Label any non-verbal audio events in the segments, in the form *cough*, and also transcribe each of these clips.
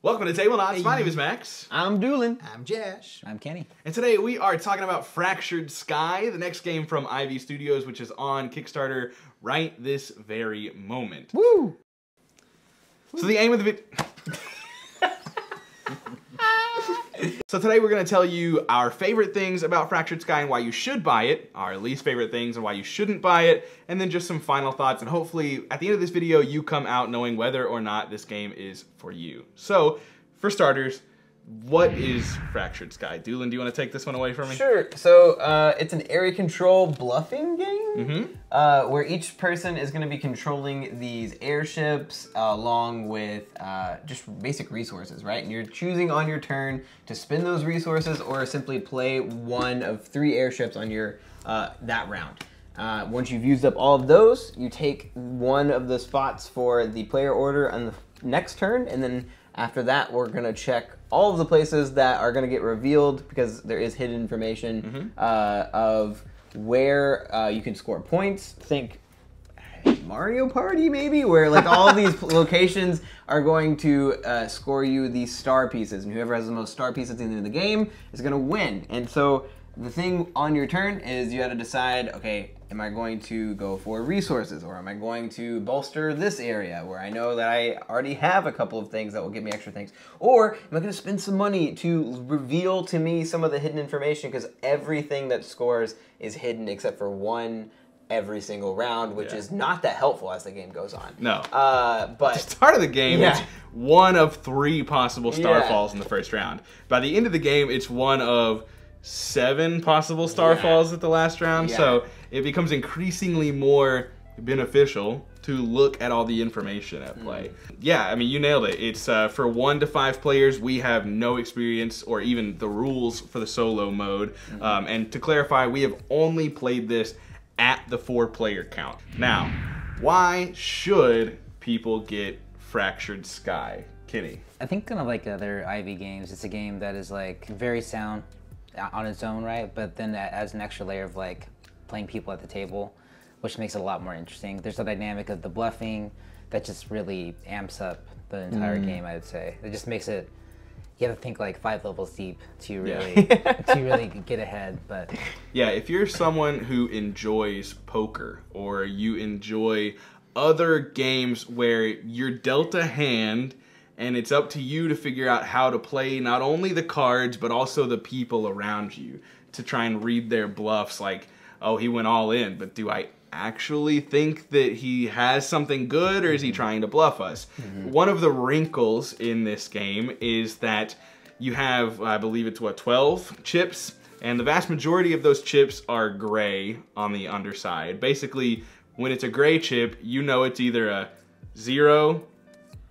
Welcome to Tablenauts. My name is Max. I'm Doolin. I'm Josh. I'm Kenny. And today we are talking about Fractured Sky, the next game from Ivy Studios, which is on Kickstarter right this very moment. Woo! So the aim of the video. *laughs* so today we're going to tell you our favorite things about Fractured Sky and why you should buy it, our least favorite things and why you shouldn't buy it, and then just some final thoughts. And hopefully at the end of this video, you come out knowing whether or not this game is for you. So for starters, what is Fractured Sky? Doolin, do you want to take this one away from me? Sure. So uh, it's an area control bluffing game Mm-hmm. uh, where each person is going to be controlling these airships uh, along with uh, just basic resources, right? And you're choosing on your turn to spend those resources or simply play one of three airships on your uh, that round. Uh, once you've used up all of those, you take one of the spots for the player order on the next turn, and then after that, we're gonna check all of the places that are gonna get revealed because there is hidden information uh, of where uh, you can score points. Think Mario Party, maybe, where like all these *laughs* locations are going to uh, score you these star pieces, and whoever has the most star pieces at the end of the game is going to win. And so the thing on your turn is you have to decide, okay, am I going to go for resources, or am I going to bolster this area where I know that I already have a couple of things that will give me extra things, or am I going to spend some money to reveal to me some of the hidden information because everything that scores is hidden except for one every single round, which Yeah. is not that helpful as the game goes on. No. Uh, but start of the game, Yeah. it's one of three possible star Yeah. falls in the first round. By the end of the game, it's one of seven possible star Yeah. falls at the last round. Yeah. So it becomes increasingly more beneficial to look at all the information at play. Mm. Yeah, I mean, you nailed it. It's uh, for one to five players. We have no experience or even the rules for the solo mode. Mm-hmm. Um, and to clarify, we have only played this at the four player count. Now, why should people get Fractured Sky? Kenny. I think kind of like other Ivy games, it's a game that is like very sound on its own, right? But then that adds an extra layer of like playing people at the table, which makes it a lot more interesting. There's the dynamic of the bluffing that just really amps up the entire mm. game. I would say it just makes it. You have to think like five levels deep to really *laughs* to really get ahead. But Yeah, if you're someone who enjoys poker or you enjoy other games where you're dealt a hand and it's up to you to figure out how to play not only the cards but also the people around you to try and read their bluffs like, oh, he went all in, but do I actually think that he has something good or is he mm-hmm. trying to bluff us? Mm-hmm. One of the wrinkles in this game is that you have, I believe it's what, 12 chips? And the vast majority of those chips are gray on the underside. Basically, when it's a gray chip, you know it's either a zero,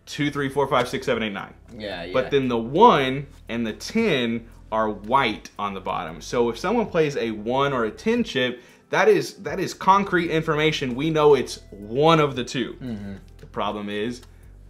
two, three, four, five, six, seven, eight, nine. yeah, yeah. But then the 1 and the 10 are white on the bottom. So if someone plays a 1 or a 10 chip, that is that is concrete information. We know it's one of the 2 mm-hmm. The problem is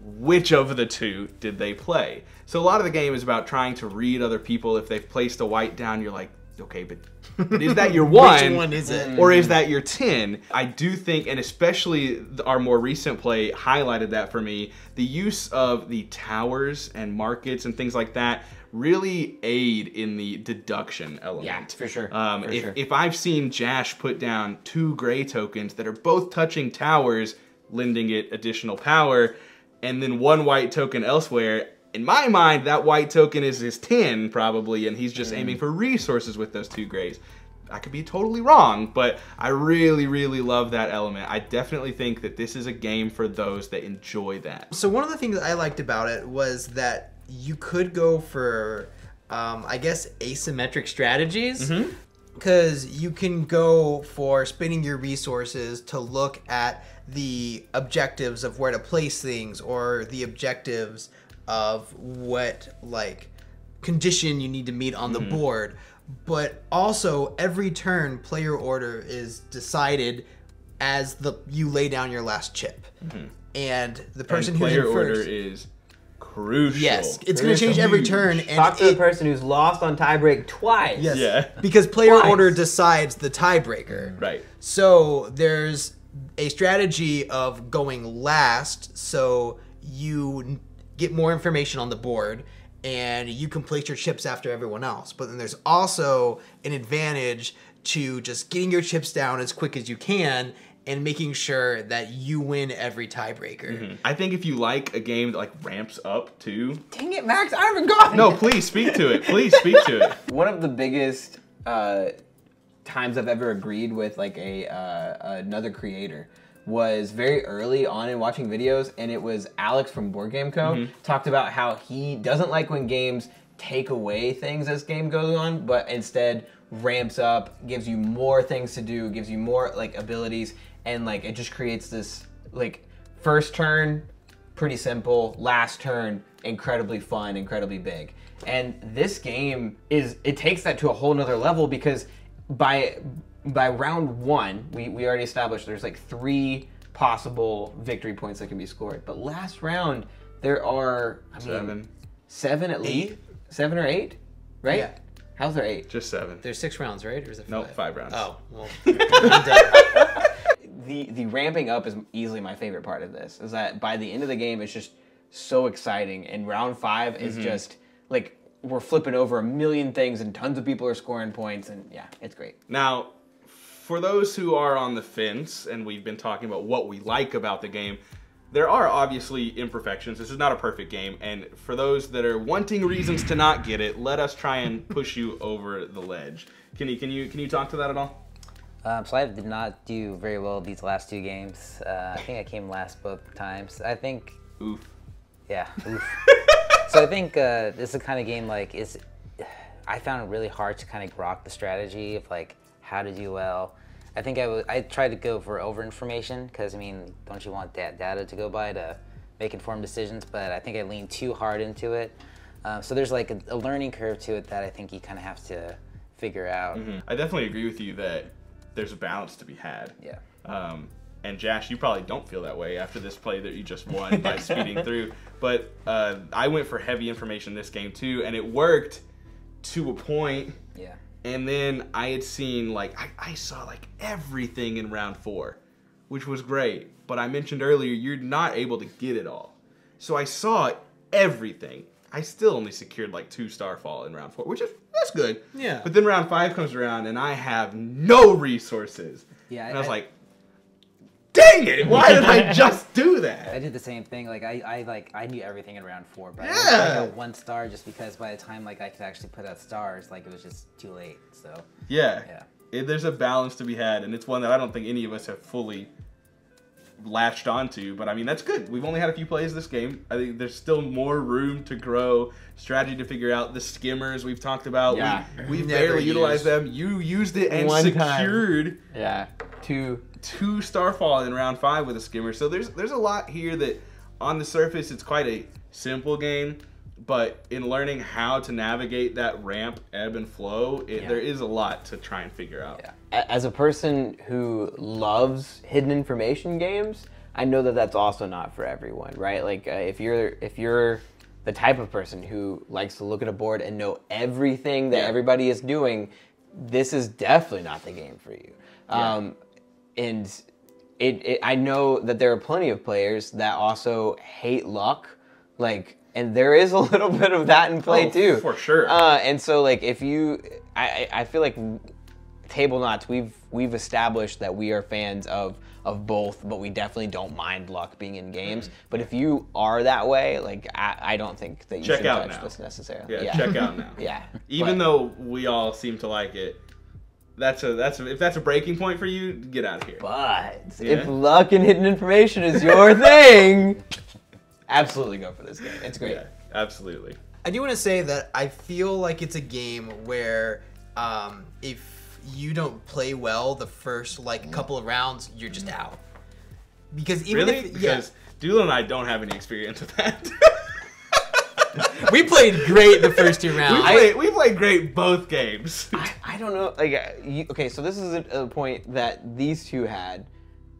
which of the two did they play? So a lot of the game is about trying to read other people. If they've placed a white down, you're like, okay, but, but is that your *laughs* one? Which one is it? or is that your 10? I do think, and especially our more recent play highlighted that for me, the use of the towers and markets and things like that really aid in the deduction element. Yeah, for sure, Um, for if, sure. if I've seen Josh put down two gray tokens that are both touching towers, lending it additional power, and then one white token elsewhere, in my mind, that white token is his 10 probably, and he's just Mm. aiming for resources with those two grays. I could be totally wrong, but I really, really love that element. I definitely think that this is a game for those that enjoy that. So one of the things I liked about it was that you could go for, um, I guess, asymmetric strategies. Because you can go for spending your resources to look at the objectives of where to place things or the objectives of what, like, condition you need to meet on the mm-hmm. board. But also, every turn, player order is decided as the you lay down your last chip, mm-hmm. and the person and who's player in order first. is crucial. Yes, it's going to change every turn, and Talk to the person who's lost on tiebreak twice. yes, Yeah. because player Twice. order decides the tiebreaker. Mm-hmm. Right. So there's a strategy of going last, so you get more information on the board and you can place your chips after everyone else. But then there's also an advantage to just getting your chips down as quick as you can and making sure that you win every tiebreaker. I think if you like a game that like ramps up too. Dang it, Max! I haven't gotten No, please speak to it. Please speak to it. *laughs* One of the biggest uh, times I've ever agreed with like a uh, another creator was very early on in watching videos, and it was Alex from Board Game Co. Mm-hmm. talked about how he doesn't like when games take away things as game goes on, but instead ramps up, gives you more things to do, gives you more like abilities, and like it just creates this like first turn pretty simple. Last turn, incredibly fun, incredibly big. And this game is it takes that to a whole nother level because by by round one, we, we already established there's like three possible victory points that can be scored. But last round, there are I mean, Seven. seven at least, seven or eight, right? Yeah. How's there eight? Just seven. There's six rounds, right? Or is it Nope, five rounds. Oh, well. *laughs* I'm done. the the ramping up is easily my favorite part of this. Is that by the end of the game, it's just so exciting, and round five is Mm-hmm. just like we're flipping over a million things, and tons of people are scoring points, and yeah, it's great. Now, for those who are on the fence, and we've been talking about what we like about the game, there are obviously imperfections. This is not a perfect game, and for those that are wanting reasons to not get it, let us try and push you over the ledge. Can you can you can you talk to that at all? Um, so I did not do very well these last two games. Uh, I think I came last both times. I think, Oof. yeah. oof. *laughs* so I think uh, this is the kind of game like is. I found it really hard to kind of grok the strategy of like how to do well. I think I I tried to go for over information because I mean, don't you want that data to go by to make informed decisions? But I think I leaned too hard into it. Um, so there's like a, a learning curve to it that I think you kind of have to figure out. I definitely agree with you that there's a balance to be had. Yeah. Um, and Josh, you probably don't feel that way after this play that you just won by *laughs* speeding through. But uh, I went for heavy information this game too, and it worked to a point. Yeah. And then I had seen like I, I saw like everything in round four, which was great. But I mentioned earlier you're not able to get it all, so I saw everything. I still only secured like two starfall in round four, which is that's good. Yeah. But then round five comes around and I have no resources. Yeah, And I was I- like, dang it! Why did I *laughs* just do that? I did the same thing. Like I, I like I knew everything in round four, but I Yeah. only got one star just because by the time like I could actually put out stars, like it was just too late. So Yeah. yeah, It, there's a balance to be had, and it's one that I don't think any of us have fully latched onto. But I mean, that's good. We've only had a few plays this game. I think there's still more room to grow, strategy to figure out. The skimmers we've talked about, Yeah. we, we've Never barely utilized them. You used it and One time. secured Yeah, two. Two starfall in round five with a skimmer. So there's there's a lot here that, on the surface, it's quite a simple game. But in learning how to navigate that ramp, ebb and flow, it, Yeah. there is a lot to try and figure out. Yeah. As a person who loves hidden information games, I know that that's also not for everyone, right? Like uh, if you're if you're the type of person who likes to look at a board and know everything that Yeah. everybody is doing, this is definitely not the game for you. Um, and it, it, I know that there are plenty of players that also hate luck, like, and there is a *laughs* little bit of that in play Oh, too, for sure. Uh, and so, like, if you, I, I feel like Tablenauts, we've we've established that we are fans of of both, but we definitely don't mind luck being in games. Mm-hmm. But if you are that way, like, I, I don't think that you Check should out touch now. this necessarily. Yeah, check out *laughs* now. Yeah, Even But- though we all seem to like it, that's a that's a, if that's a breaking point for you, get out of here. But Yeah. if luck and hidden information is your *laughs* thing, absolutely go for this game. It's great. Yeah, absolutely. I do want to say that I feel like it's a game where um, if you don't play well the first like couple of rounds, you're just out. Because even Really? if yeah, Because Doolin and I don't have any experience with that. *laughs* *laughs* we played great the first two we, rounds. played, we played great both games. I, I don't know. Like, uh, you, okay, so this is a, a point that these two had,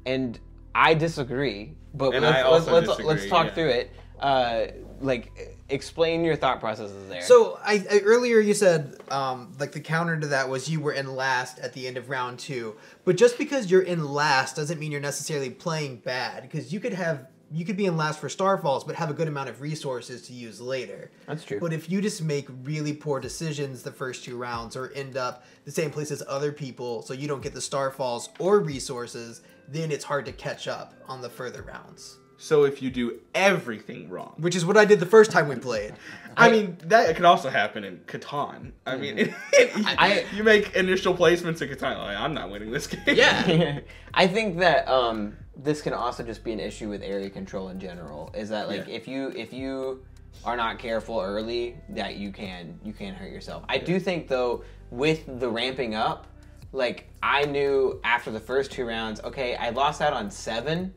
and I disagree. But And let's, I also let's, let's, let's talk yeah. through it. Uh, like, explain your thought processes there. So I, I earlier you said um, like the counter to that was you were in last at the end of round two, but just because you're in last doesn't mean you're necessarily playing bad because you could have you could be in last for Starfalls, but have a good amount of resources to use later. That's true. But if you just make really poor decisions the first two rounds, or end up the same place as other people, so you don't get the Starfalls or resources, then it's hard to catch up on the further rounds. So if you do everything wrong, Which is what I did the first time we played. I mean that could also happen in Catan. I mean, *laughs* I- you make initial placements in Catan. Like, I'm not winning this game. Yeah. *laughs* I think that um, this can also just be an issue with area control in general. Is that like Yeah. if you if you are not careful early, that you can you can hurt yourself. I do think though with the ramping up, like I knew after the first two rounds, okay, I lost out on seven.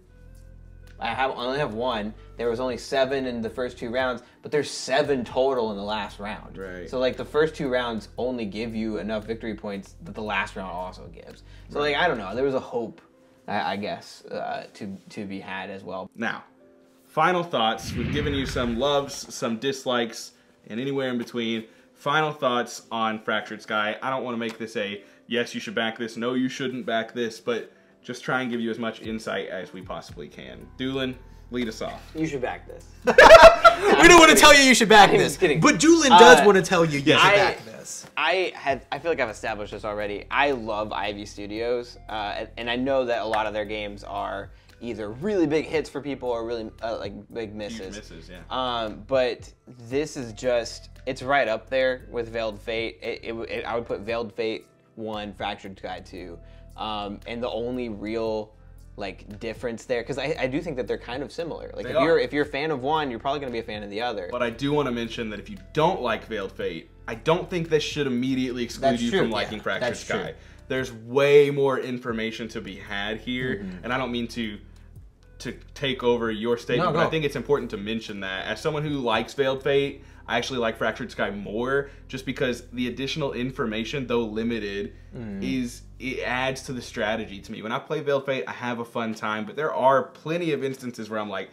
I have I only have one. There was only seven in the first two rounds, but there's seven total in the last round. Right. So like the first two rounds only give you enough victory points that the last round also gives. So like I don't know, there was a hope, I, I guess, uh, to to be had as well. Now, final thoughts. We've given you some loves, some dislikes, and anywhere in between. Final thoughts on Fractured Sky. I don't want to make this a yes, you should back this, no, you shouldn't back this, but just try and give you as much insight as we possibly can. Doolin, lead us off. You should back this. *laughs* we don't want to tell you you should back I'm this. just kidding. But Doolin does Uh, want to tell you you should I- back this. I had I feel like I've established this already. I love Ivy Studios, uh, and, and I know that a lot of their games are either really big hits for people or really uh, like big misses. misses, yeah. Um, but this is just it's right up there with Veiled Fate. It, it, it- I would put Veiled Fate one, Fractured Sky two, um, and the only real like difference there because I, I do think that they're kind of similar. Like They if you're if you're a fan of one, you're probably gonna be a fan of the other. But I do want to mention that if you don't like Veiled Fate, I don't think this should immediately exclude That's you true, from yeah, liking Fractured that's Sky. true. There's way more information to be had here, Mm-hmm. and I don't mean to to take over your statement, No, but I think it's important to mention that as someone who likes Veiled Fate, I actually like Fractured Sky more just because the additional information, though limited, Mm. is it adds to the strategy to me. When I play Veiled Fate, I have a fun time, but there are plenty of instances where I'm like,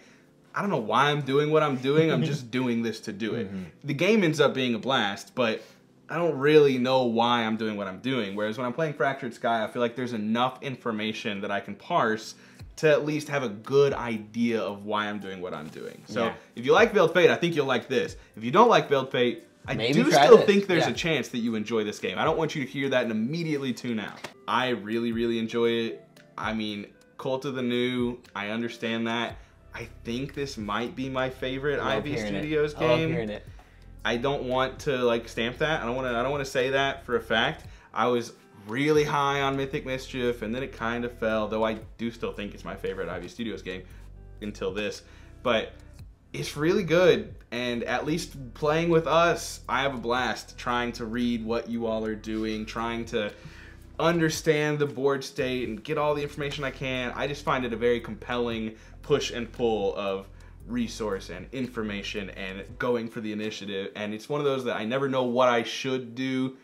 I don't know why I'm doing what I'm doing. I'm just *laughs* doing this to do it. The game ends up being a blast, but I don't really know why I'm doing what I'm doing. Whereas when I'm playing Fractured Sky, I feel like there's enough information that I can parse to at least have a good idea of why I'm doing what I'm doing. So Yeah. if you like Veiled Fate, I think you'll like this. If you don't like Veiled Fate, I Maybe do still this. think there's Yeah. a chance that you enjoy this game. I don't want you to hear that and immediately tune out. I really, really enjoy it. I mean, Cult of the New, I understand that. I think this might be my favorite Ivy it. Studios I love game. hearing it. I don't want to like stamp that. I don't want to. I don't want to say that for a fact. I was really high on Mythic Mischief, and then it kind of fell. Though I do still think it's my favorite Ivy Studios game until this. But it's really good, and at least playing with us, I have a blast trying to read what you all are doing, trying to understand the board state and get all the information I can. I just find it a very compelling push and pull of resource and information and going for the initiative. And it's one of those that I never know what I should do,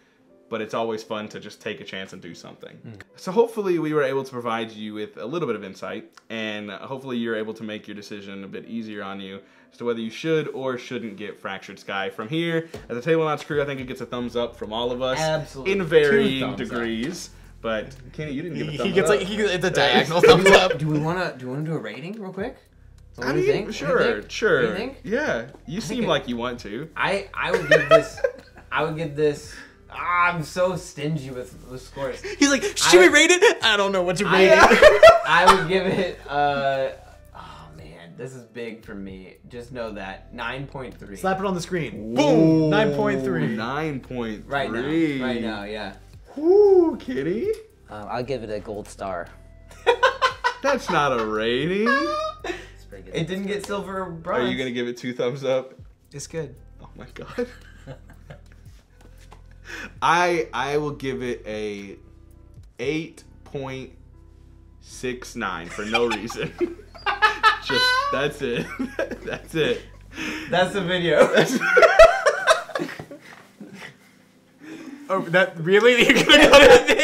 but it's always fun to just take a chance and do something. Mm. So hopefully we were able to provide you with a little bit of insight and hopefully you're able to make your decision a bit easier on you as to whether you should or shouldn't get Fractured Sky. From here, as a Tablenauts crew, I think it gets a thumbs up from all of us Absolutely. in varying thumbs up. degrees. But Kenny, you didn't give a He, thumbs he gets up. like he gets the diagonal thumbs up. Do we want to do we want to do a rating real quick? What I do mean, you think? What do you sure, think? sure. What do you think? Yeah, you seem it- like you want to. I I would give this. I would give this. *laughs* Ah, I'm so stingy with with scores. He's like, should I- we rate it? I don't know what to rate it. I, *laughs* I would give it. Uh, oh man, this is big for me. Just know that nine point three. Slap it on the screen. Boom. Nine point three. Nine point three. right now. Right now, yeah. Woo, Kitty. Um, I'll give it a gold star. *laughs* That's not a rating. It's pretty good. It didn't get silver or bronze. Are you gonna give it two thumbs up? It's good. Oh my god. I I will give it a eight point six nine for no *laughs* reason. Just that's it. *laughs* that's it. That's the video. *laughs* Oh, that really? You're gonna cut it there?